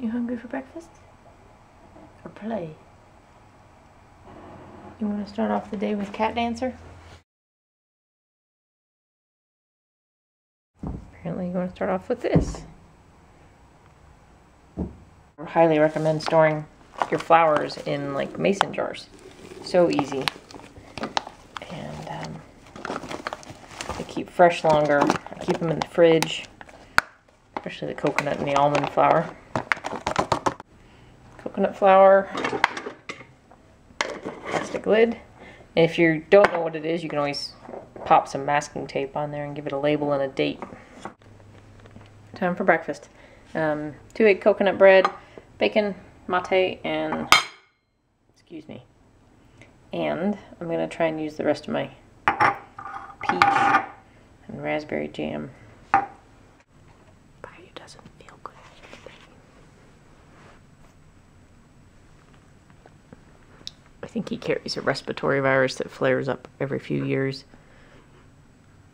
You hungry for breakfast? Or play? You want to start off the day with cat dancer? Apparently you want to start off with this. I highly recommend storing your flours in like mason jars. So easy. And um, they keep fresh longer. I keep them in the fridge, especially the coconut and the almond flour. Coconut flour, plastic lid. And if you don't know what it is, you can always pop some masking tape on there and give it a label and a date. Time for breakfast. Um, two egg coconut bread, bacon, mate, and excuse me. And I'm gonna try and use the rest of my peach and raspberry jam. Bayou doesn't feel good. I think he carries a respiratory virus that flares up every few years.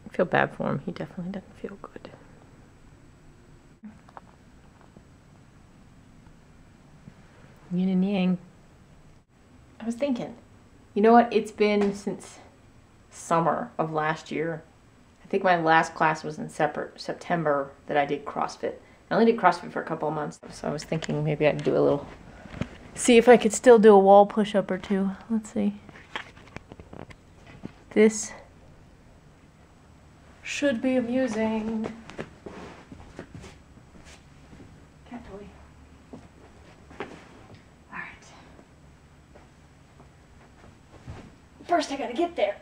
I feel bad for him. He definitely doesn't feel good. Yin and yang. I was thinking, you know what? It's been since summer of last year. I think my last class was in separate September that I did CrossFit. I only did CrossFit for a couple of months, so I was thinking maybe I'd do a little. See if I could still do a wall push up or two. Let's see. This should be amusing. Cat toy. Alright. First, I gotta get there.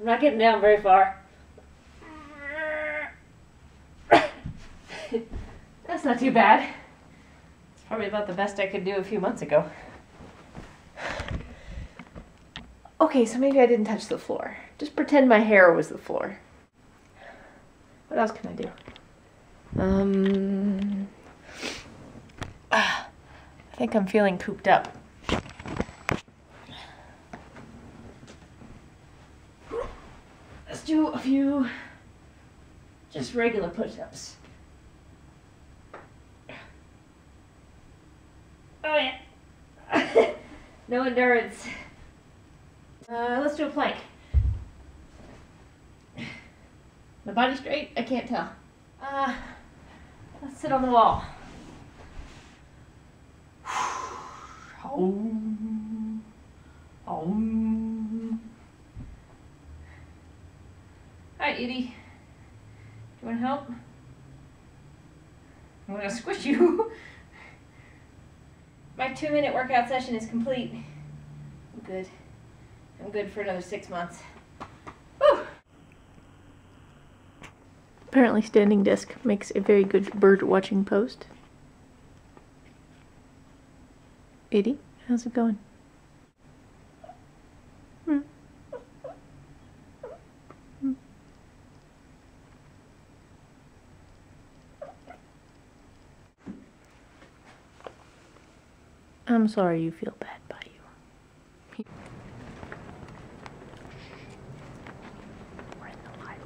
I'm not getting down very far. That's not too bad. It's probably about the best I could do a few months ago. Okay, so maybe I didn't touch the floor. Just pretend my hair was the floor. What else can I do? Um, I think I'm feeling cooped up. Let's do a few just regular push-ups. Oh yeah. no endurance. Uh, let's do a plank. My body straight? I can't tell. Uh, let's sit on the wall. Om. Om. Hi, Edie. You want help? I'm gonna squish you. My two minute workout session is complete. I'm good. I'm good for another six months. Woo! Apparently standing desk makes a very good bird watching post. Edie, how's it going? I'm sorry you feel bad Bayou. We're in the library.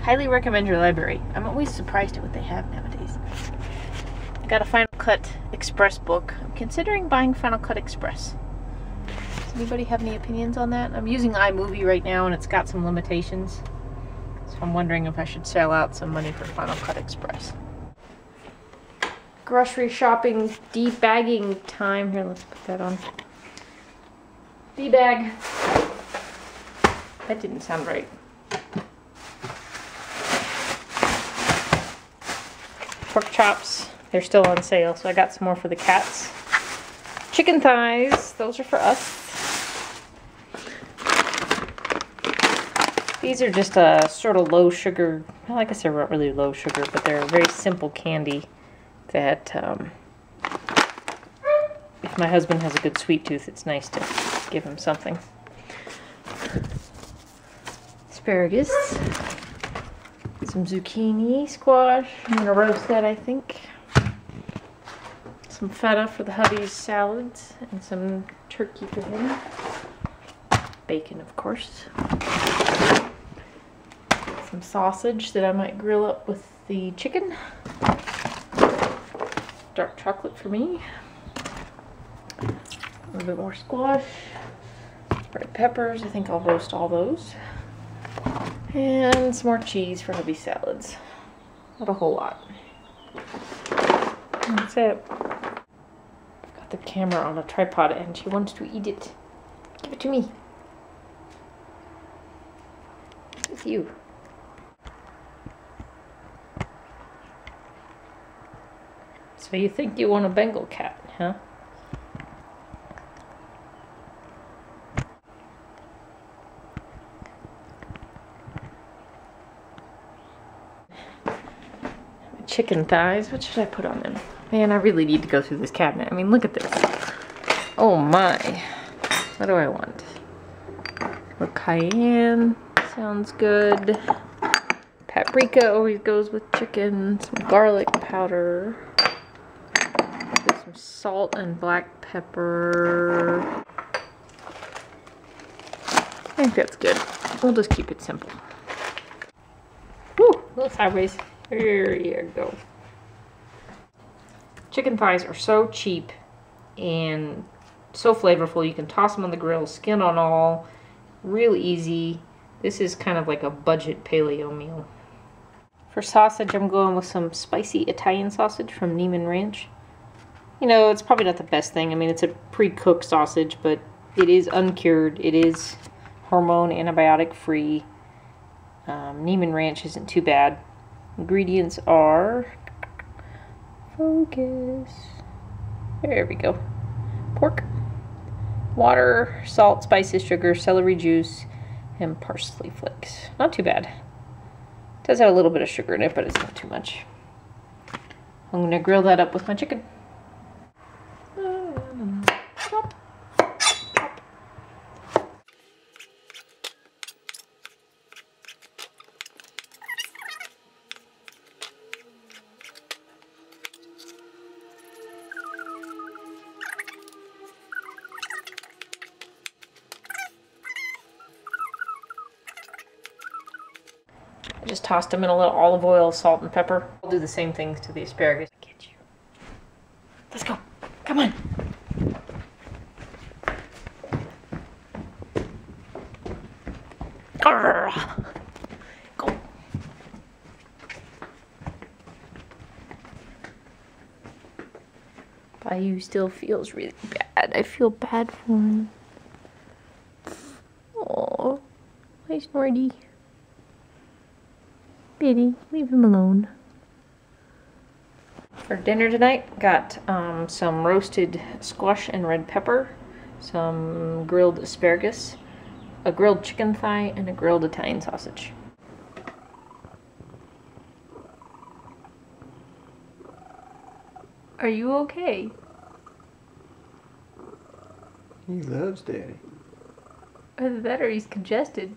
Highly recommend your library. I'm always surprised at what they have nowadays. I got a Final Cut Express book. I'm considering buying Final Cut Express. Does anybody have any opinions on that? I'm using iMovie right now and it's got some limitations. So I'm wondering if I should sell out some money for Final Cut Express grocery shopping debagging time. Here, let's put that on. Debag. That didn't sound right. Pork chops. They're still on sale, so I got some more for the cats. Chicken thighs. Those are for us. These are just a sort of low sugar, well, I guess they're not really low sugar, but they're a very simple candy that um, if my husband has a good sweet tooth, it's nice to give him something. Asparagus, some zucchini, squash. I'm gonna roast that, I think. Some some feta for the hubby's salads and some turkey for him. Bacon, of course. Some sausage that I might grill up with the chicken. Dark chocolate for me. A little bit more squash. Red peppers, I think I'll roast all those. And some more cheese for hubby salads. Not a whole lot. That's it. Got the camera on a tripod and she wants to eat it. Give it to me. It's you. So you think you want a Bengal cat, huh? Chicken thighs, what should I put on them? Man, I really need to go through this cabinet. I mean, look at this. Oh my. What do I want? A cayenne sounds good. Paprika always goes with chicken. Some garlic powder. Some salt and black pepper. I think that's good. We'll just keep it simple. Woo! A little sideways. There you go. Chicken thighs are so cheap and so flavorful. You can toss them on the grill, skin on all. real easy. This is kind of like a budget paleo meal. For sausage, I'm going with some spicy Italian sausage from Niman Ranch. You know, it's probably not the best thing. I mean, it's a pre-cooked sausage, but it is uncured. It is hormone antibiotic free. Um, Niman Ranch isn't too bad. Ingredients are focus. There we go. Pork, water, salt, spices, sugar, celery juice, and parsley flakes. Not too bad. It does have a little bit of sugar in it, but it's not too much. I'm gonna grill that up with my chicken. I just tossed them in a little olive oil, salt, and pepper. I'll do the same things to the asparagus. Get you. Let's go. Come on. Arrgh. Go. Bayou still feels really bad. I feel bad for him. Oh, hi Snorty. Biddy, leave him alone. For dinner tonight, got um, some roasted squash and red pepper, some grilled asparagus, a grilled chicken thigh, and a grilled Italian sausage. Are you okay? He loves Daddy. Either that or he's congested.